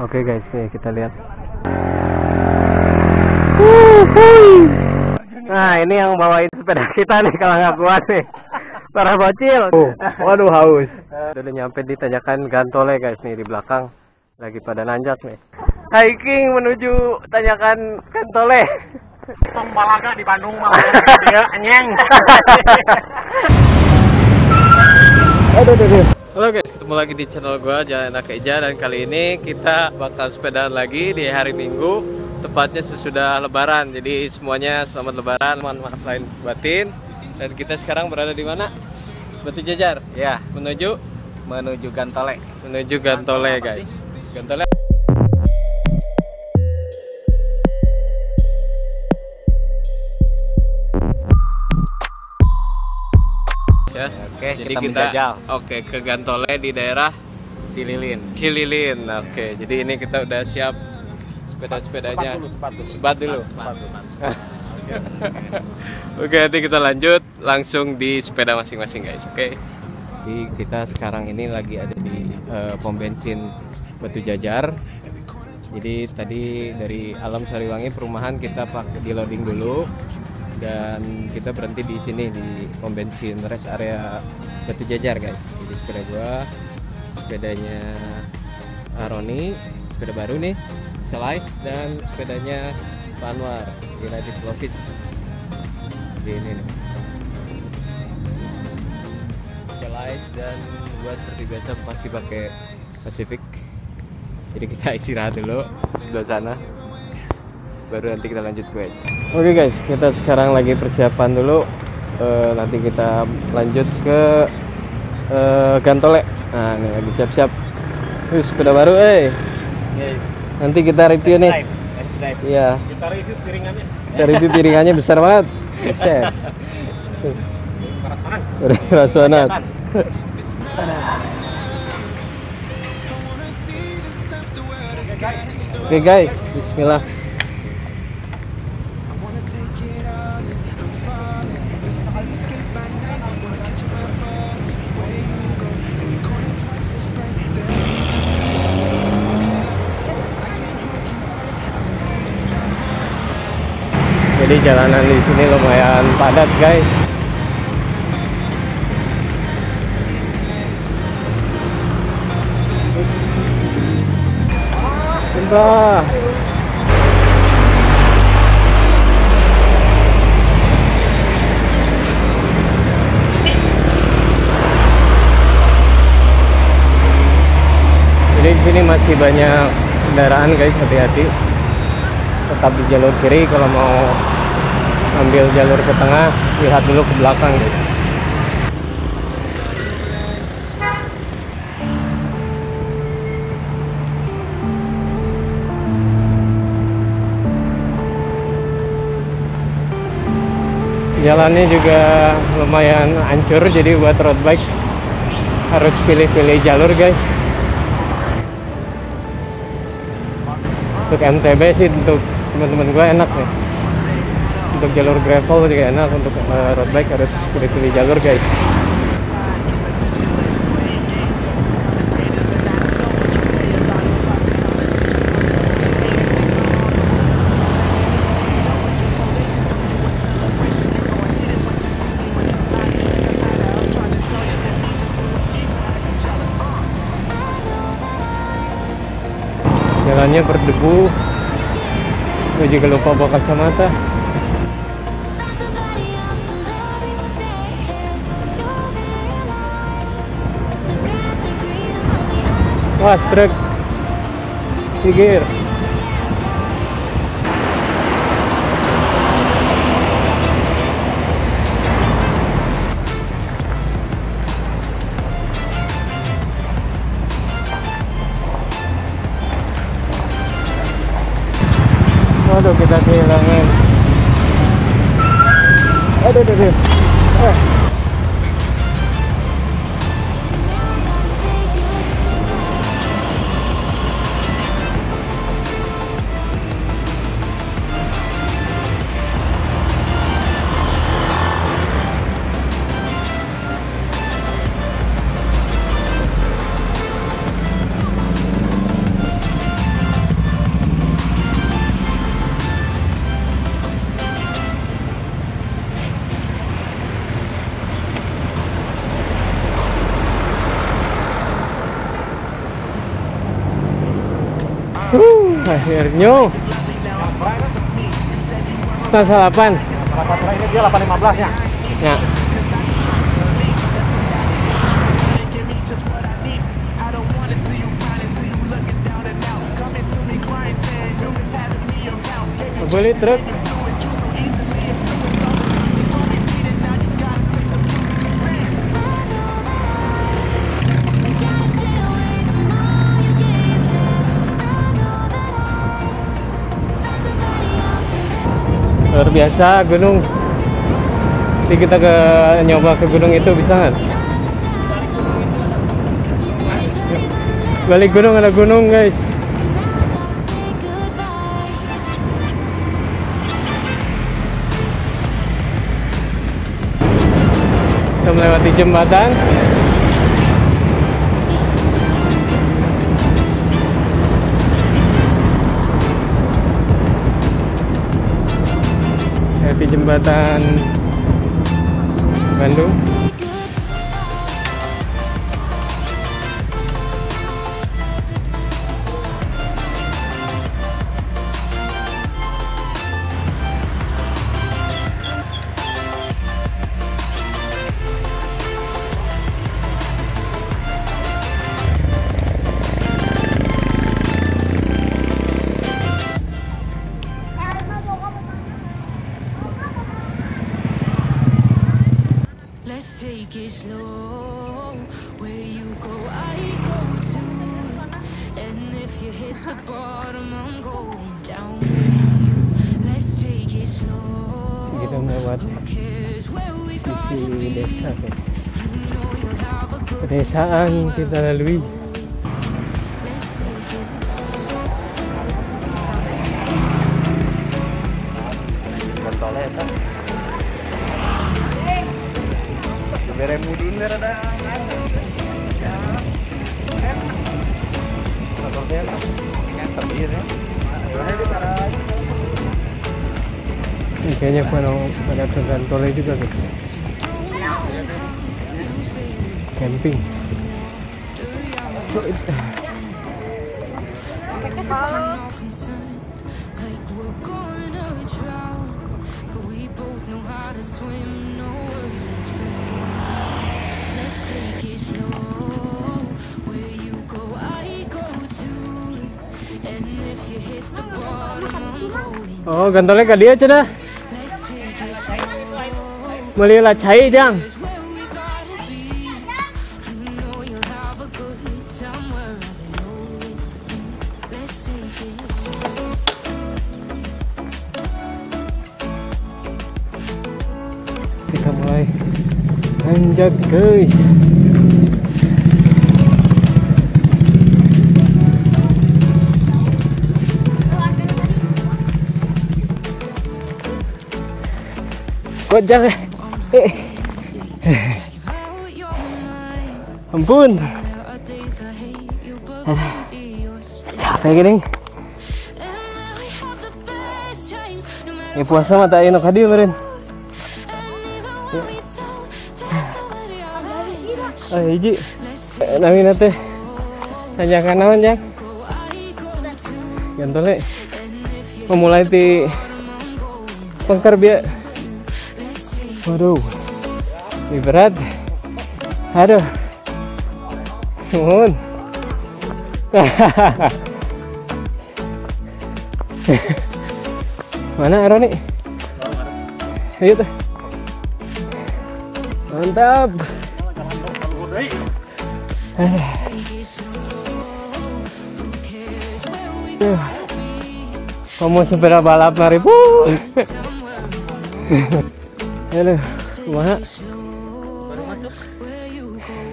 Oke guys, nih kita lihat. Nah, ini yang bawain sepeda kita nih kalau nggak kuat nih. Para bocil. Oh, waduh haus. Udah nyampe di tanjakan Gantole guys nih di belakang. Lagi pada nanjak nih. Hiking menuju tanjakan Gantole. Tong Balaga di Bandung malah dia anyeng. Aduh, aduh, aduh. Halo guys, ketemu lagi di channel gua Jalan Anak Eja dan kali ini kita bakal sepedaan lagi di hari Minggu tepatnya sesudah lebaran. Jadi semuanya selamat lebaran, mohon maaf lain batin. Dan kita sekarang berada di mana? Batu Jajar. Ya, Menuju menuju Gantole. menuju Gantole guys. Gantole ya. Oke, Jadi kita kita menjajal. oke ke Gantole di daerah Cililin. Cililin. Oke, jadi ini kita udah siap sepeda-sepedanya. Sepatu, sepatu. Sebat dulu. Oke, nanti kita lanjut langsung di sepeda masing-masing guys. Oke. Jadi kita sekarang ini lagi ada di eh, pom bensin Batu Jajar. Jadi tadi dari Alam Sariwangi perumahan kita pakai di loading dulu dan kita berhenti di sini di pom bensin rest area Batu Jajar guys. Jadi sepeda gua, sepedanya Aroni, sepeda baru nih, Slice dan sepedanya Pak Anwar United Lovis. Jadi ini nih. Slice dan buat seperti biasa masih pakai Pacific. Jadi kita istirahat dulu sebelah sana. Baru nanti kita lanjut guys. Oke guys, kita sekarang lagi persiapan dulu. Eh, nanti kita lanjut ke eh, Gantole. Nah, ini lagi siap-siap. Wih, sepeda baru, eh. Yes. Nanti kita review nih. Let's. Iya, Kita review piringannya. kita review piringannya besar banget. Buset. Beras banget. Oke guys, Bismillah. Jadi jalanan di sini lumayan padat guys. Sumpah. Jadi di sini masih banyak kendaraan guys, hati-hati. Tetap di jalur kiri kalau mau ambil jalur ke tengah, lihat dulu ke belakang guys. Jalannya juga lumayan hancur jadi buat road bike harus pilih-pilih jalur guys. Untuk MTB sih untuk teman-teman gue enak nih. Untuk jalur gravel juga enak untuk eh, road bike harus pilih-pilih jalur guys. Jalannya berdebu. Gue juga lupa bawa kacamata. Wah, truk. Pikir. Waduh, kita kehilangan. Aduh, aduh, aduh. Akhirnya. Setengah. Salah ini dia 815 nya. Ya. Beli truk. Luar biasa gunung. Nanti kita ke nyoba ke gunung itu bisa nggak? Balik gunung ada gunung guys. Kita melewati jembatan. Jembatan Bandung. Tapi ya. Gimana di para Ini kayaknya pada pada tergantole juga guys. Camping. So, it's, all concerned, like we're gonna drown. But we Kita mulai nanjak guys. Jangan. Eh, ampun. Capek gini. Ya puasa mata ayo nak hadir there. Ah hiji. Nami nate. Jang. go, I go too. Gantole. Memulai di pengkar biar. Waduh. Ini berat. Aduh. Nuhun. Mana Aroni? Ayo tuh. Mantap. Kamu sepeda balap mari. Wuh. Somewhere Aduh, kumaha? Baru masuk?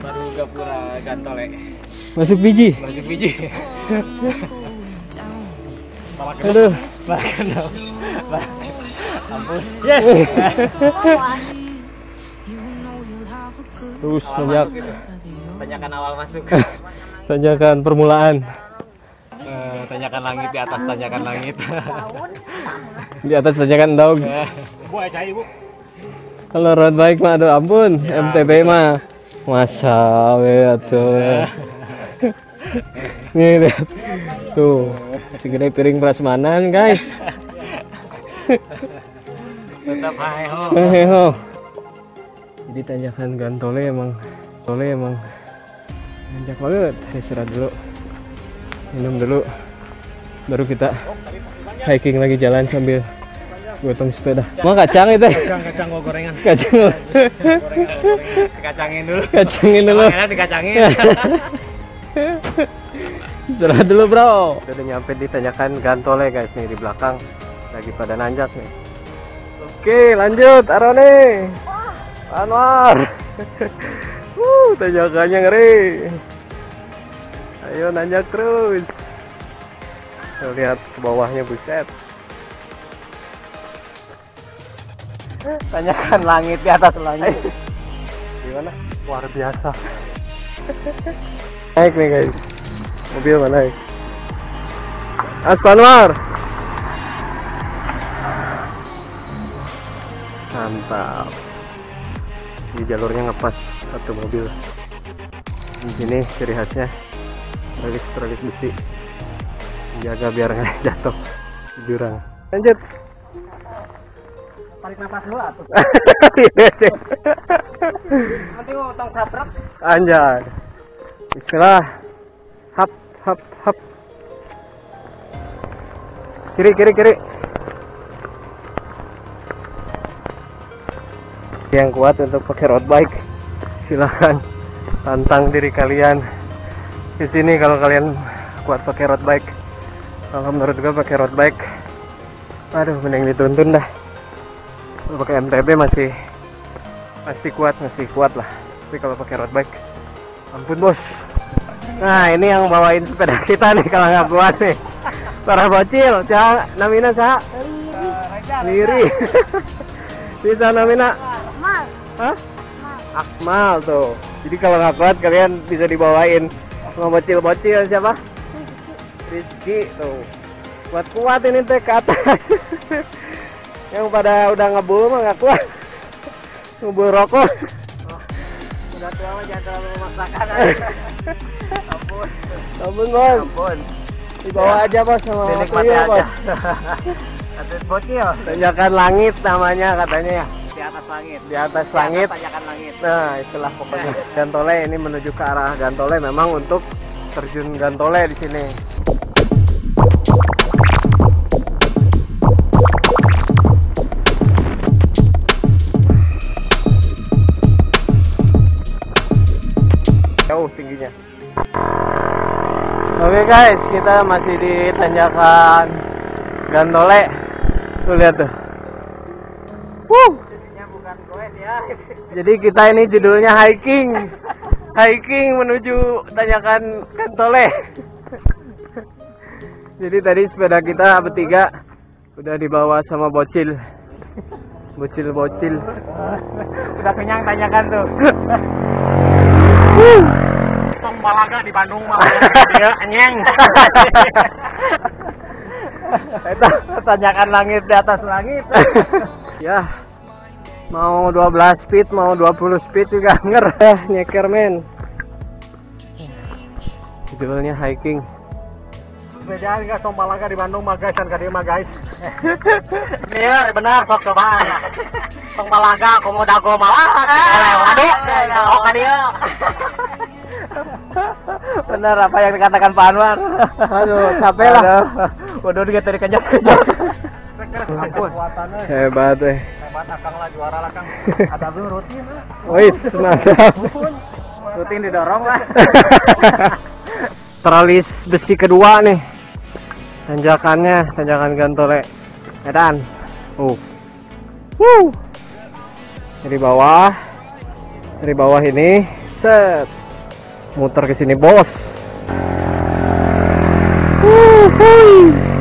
Baru gapura gantole. Masuk biji. Masuk biji. Aduh. Yes. Terus sejak Tanyakan awal masuk. tanyakan permulaan. Eh, tanyakan langit di atas tanyakan langit. Di atas tanyakan. Bu ibu. Kalau road bike mah aduh ampun, MTB mah masa we atuh. nih lihat tuh segede piring prasmanan guys Tetap hayo. Heheho. Jadi tanjakan Gantole emang Gantole emang nanjak banget. Istirahat dulu. Minum dulu. Baru kita hiking lagi jalan sambil gotong sepeda. Mau kacang itu? Kacang-kacang gua gorengan. Kacang. Kacangin dulu. Kacangin dulu. Dikacangin. Istirahat dulu, Bro. Udah nyampe di tanjakan Gantole guys nih di belakang. Lagi pada nanjak nih. Oke, lanjut Arone. Anwar. uh, tanjakannya ngeri. Ayo nanjak terus. Lihat ke bawahnya buset. Tanyakan langit di atas langit. Gimana? Luar biasa. naik nih guys. Mobil mana naik? Mas Panwar. Mantap. Di jalurnya ngepas satu mobil. Di sini ciri khasnya tralis besi. Jaga biar nggak jatuh di jurang. Lanjut. Tarik nafas dulu atuh. Nanti mau tong sabrak. Anjay. Bismillah. Hap, hap, hap. Kiri, kiri, kiri. Yang kuat untuk pakai road bike, silahkan tantang diri kalian. Di sini kalau kalian kuat pakai road bike, kalau menurut gua pakai road bike, aduh mending dituntun dah. Kalau pakai MTB masih masih kuat, masih kuat lah. Tapi kalau pakai road bike, ampun bos. Nah ini yang bawain sepeda kita nih kalau nggak kuat nih. Para bocil, cah namina cah. Liri. Bisa namina. Hah? Akmal tuh. Jadi kalau nggak kuat kalian bisa dibawain sama bocil-bocil siapa? Rizky tuh. Kuat-kuat ini teh ke atas. yang pada udah ngebul mah nggak kuat. Ngebul rokok. Udah tua mah jangan terlalu memaksakan. Ampun. Ampun bos. Ampun. Dibawa aja bos sama Dinikmati waktunya, aja. bos. Atlet bocil Tanjakan langit namanya katanya ya. Di atas langit. Di atas langit. Tanjakan langit. Nah, itulah pokoknya. Gantole ini menuju ke arah Gantole memang untuk terjun Gantole di sini. Jauh tingginya. Oke guys, kita masih di tanjakan Gantole. Tuh lihat tuh. Wuh. Jadinya bukan goes ya. Jadi kita ini judulnya hiking. Hiking menuju tanjakan Kantole. Jadi tadi sepeda kita bertiga udah dibawa sama bocil. Bocil-bocil. Udah kenyang tanyakan tuh. Tong balaga di Bandung mah. Dia anyeng. Eta tanjakan langit di atas langit. ya. Mau 12 speed, mau 20 speed juga nger. Eh, nyeker men. Judulnya hiking. Beda enggak tong balaga di Bandung mah guys kan ka dieu mah guys. Iya benar sok cobaan. Tong balaga komo dago malah. Waduh. Oh ka dieu. Benar apa yang dikatakan Pak Anwar. Aduh, capek lah. Waduh dia tadi kejap-kejap. Ampun. Hebat eh. Hebat akang lah juara lah kang. Ada dulu rutin lah. Wih, mantap. Rutin didorong lah. Teralis besi kedua nih. Tanjakannya, tanjakan Gantole. Medan. Uh. Wuh. Dari bawah. Dari bawah ini. Set. Muter ke sini, Bos. Wuh.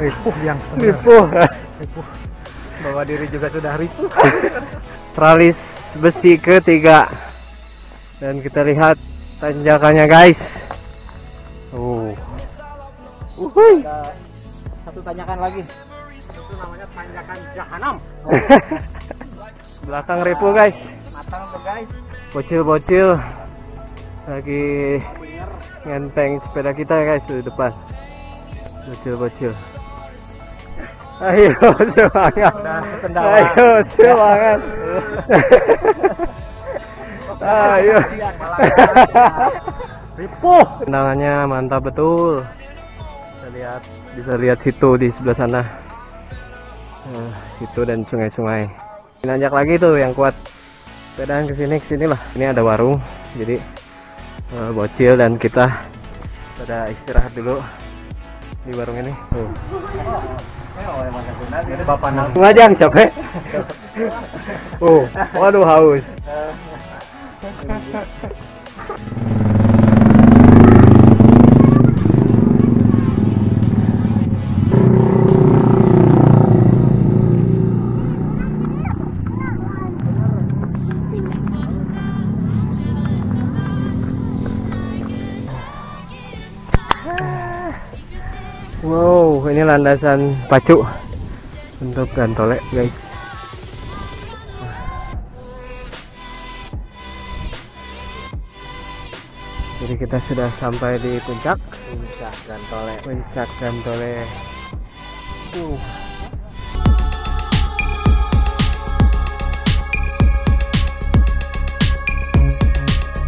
Ripuh yang Ripuh. Bawa diri juga sudah ripuh. Teralis besi ketiga. Dan kita lihat tanjakannya, guys. Uh. Uhuy. Satu tanyakan lagi. Itu namanya tanjakan jahanam. Belakang ripu, guys. Matang tuh guys. Bocil-bocil lagi ngenteng sepeda kita ya guys di depan bocil-bocil ayo semangat ayo semangat ayo. Ripuh. Tendangannya mantap betul. Bisa lihat bisa lihat situ di sebelah sana. Nah, situ dan sungai-sungai. Nanjak lagi tuh yang kuat. Sepedaan ke sini ke sini lah ini ada warung jadi eh, bocil dan kita pada istirahat dulu di warung ini. Tuh. Ini bapak nang ngajang capek oh waduh haus landasan pacu untuk gantole, guys. Jadi kita sudah sampai di puncak, puncak gantole puncak gantole. Uh.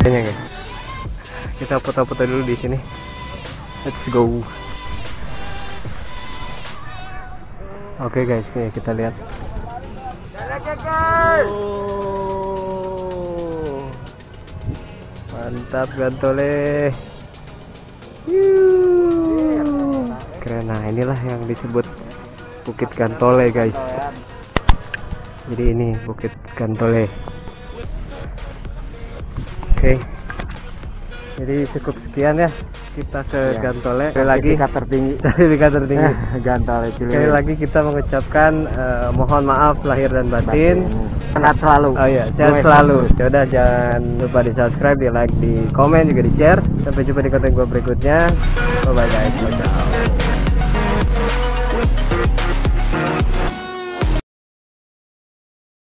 Guys. Kita foto-foto dulu di sini. Let's go. Oke guys, nih kita lihat. Oh, mantap gantole. Yuh. Keren. Nah inilah yang disebut Bukit Gantole guys. Jadi ini Bukit Gantole. Oke. Jadi cukup sekian ya kita ke Iya. Gantole. Sekali lagi tingkat tertinggi sertifikat tertinggi. gantole Sekali lagi kita mengucapkan eh, mohon maaf lahir dan batin. sehat selalu Oh iya, sehat selalu. Ya udah jangan lupa di subscribe, di like, di komen juga di share. Sampai jumpa di konten gua berikutnya. Bye bye guys. Ciao.